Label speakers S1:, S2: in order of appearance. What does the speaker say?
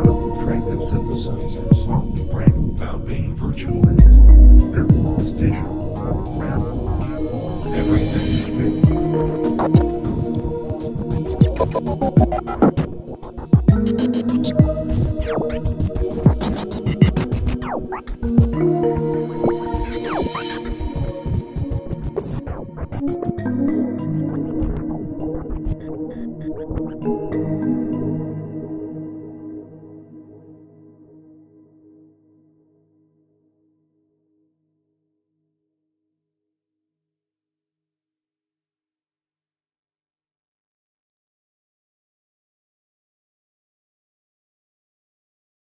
S1: cloud, Franklin synthesizers, Frank Valving virtual, Purple digital, RAM, everything is good.